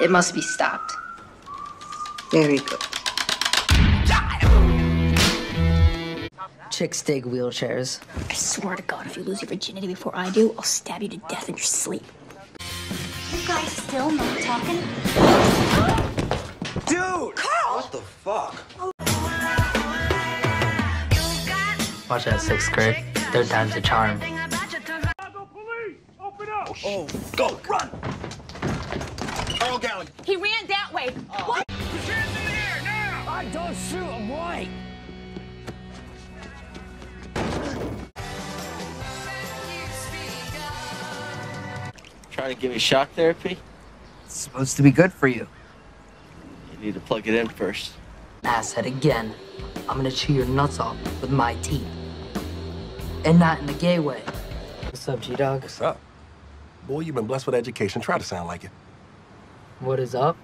It must be stopped. Very good. Chicks dig wheelchairs. I swear to God, if you lose your virginity before I do, I'll stab you to death in your sleep. You guys still not talking? Dude! Carl! What the fuck? Watch that sixth grade. Third time's a charm. Oh, go, run! Carl Gallagher. He ran that way. What? I don't shoot, I'm white. Trying to give me shock therapy? It's supposed to be good for you. You need to plug it in first. Asshead again. I'm gonna chew your nuts off with my teeth. And not in the gay way. What's up, G-Dog? What's up? Boy, you've been blessed with education. Try to sound like it. What is up?